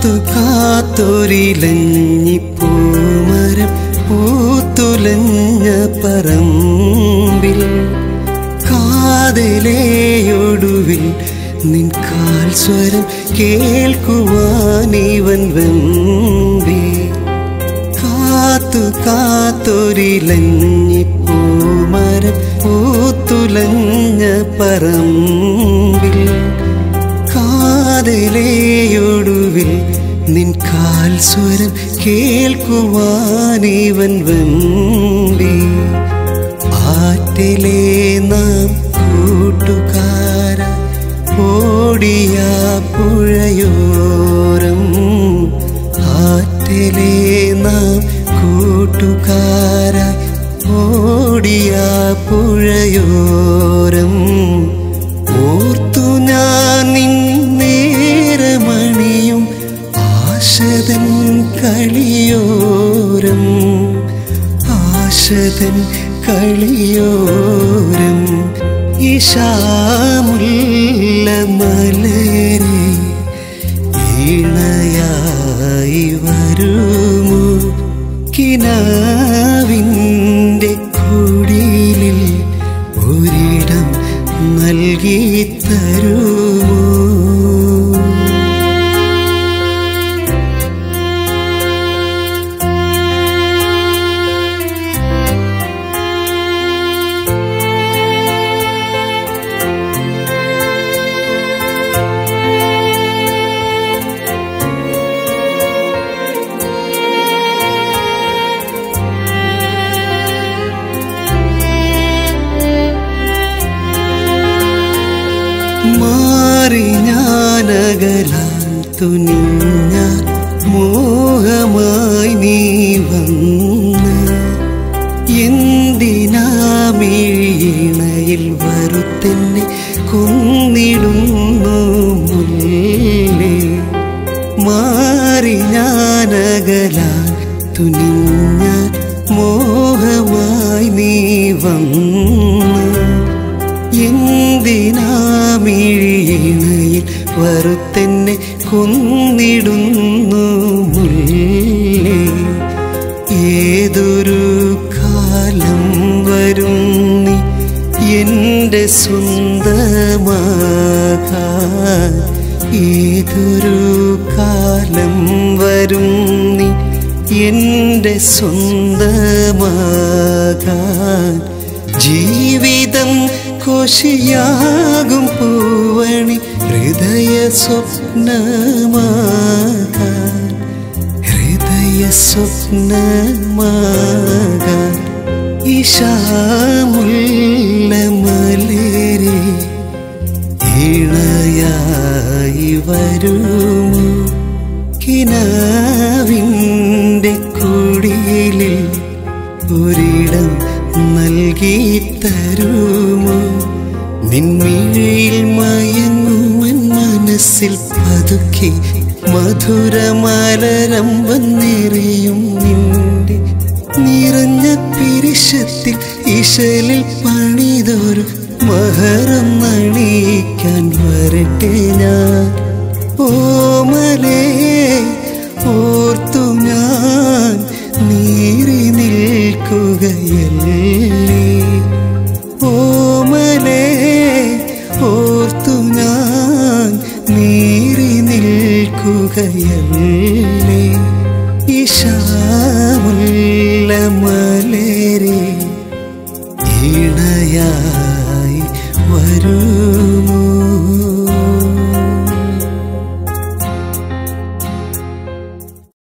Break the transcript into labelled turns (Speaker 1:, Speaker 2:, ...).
Speaker 1: കാത്തൊരിലഞ്ഞിപ്പൂമരം പൂത്തുലഞ്ഞ പറമ്പിൽ കാതലേയൊടുവിൽ നിൻ കാൽ സ്വരം കേൾക്കുവാനിവൻ വെമ്പി. കാത്തു കാത്തൊരിലഞ്ഞി പൂമരം പൂത്തുലഞ്ഞ പറമ്പിൽ കാതലയൊടുവിൽ നിൻ കാൽ സ്വരം കേൾക്കുവാനേവൻ വെമ്പി ആറ്റിലെ നാം കൂട്ടുകാര ഓടിയ പുഴയോരം. ആറ്റിലെ നാം കൂട്ടുകാര ഓടിയ പുഴയോരം. ഓർത്തു ഞാൻ നിന്നേരമണിയും ആശതൻ കളിയോരം ആശതൻ കളിയോരം ഇഷാമുല്ല മലരെ ഈണയായി വരുമോ. കിനാവിന്റെ മാറി ഞാനകലാൻ തുനിഞ്ഞ മോഹമായി നീ വന്ന്. കൊന്നിടുന്നു ഏതൊരു കാലം വരും നീ എന്റെ സ്വന്തമാകാൻ ഏതൊരു കാലം വരും നീ എന്റെ സ്വന്തമാകാൻ ജീവിതം കോശിയാകും പൂവണി സ്വപ്നമാകാൻ ഹൃദയ സ്വപ്നമാകാൻ ഇഷാമുല്ല മലരെ ഇണയായി വരുമോ കിനാവിന്റെ കുടിലിൽ ഒരിടം നൽകി തരുമോ. നിൻമിഴിയിൽ പതുക്കെ മധുരമലരമ്പം നിറയും നിന്റെ നിറഞ്ഞ പിരിശത്തിൽ ഇശലിൽ പണിതൊരു മഹരം നണിയിക്കാൻ വരട്ടെ ഞാൻ. ഓമലേ ഓർത്തു ഞാൻ നീറി നിൽക്കുകയല്ലേ? ഓമലേ നിൽക്കുകയല്ലേ ഇഷാമുല്ല മലരെ ഇണയാ